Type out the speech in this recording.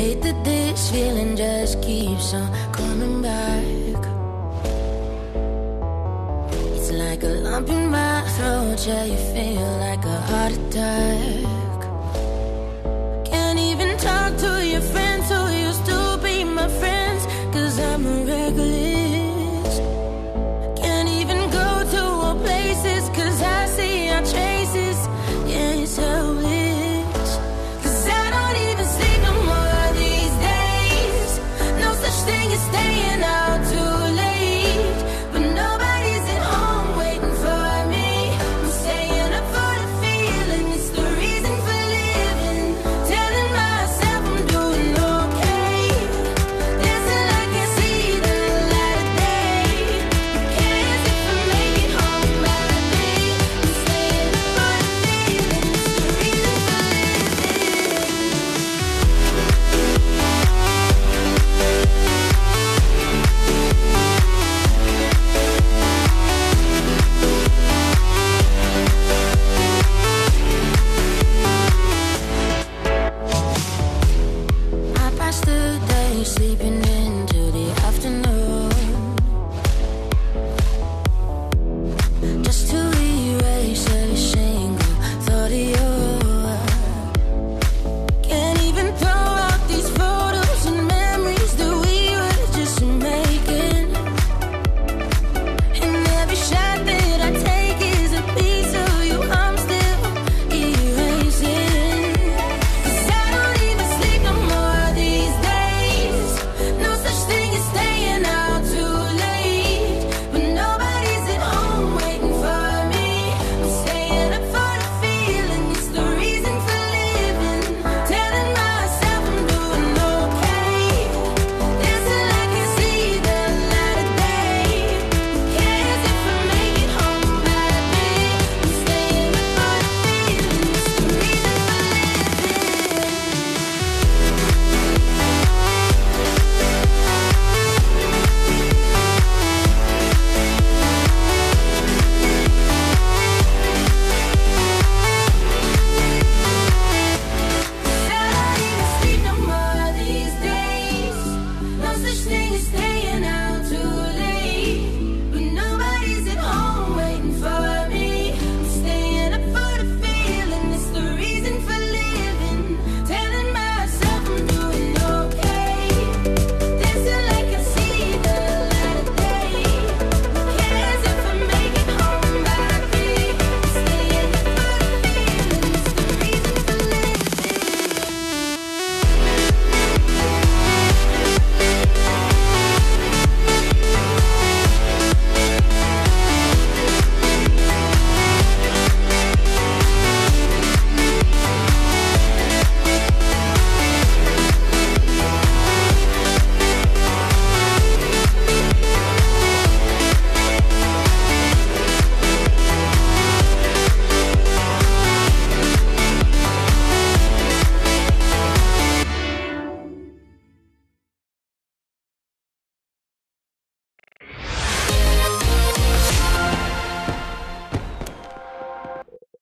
Hate that this feeling just keeps on coming back. It's like a lump in my throat, yeah, you feel like a heart attack.